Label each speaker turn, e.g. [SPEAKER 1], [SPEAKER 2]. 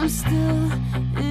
[SPEAKER 1] I'm still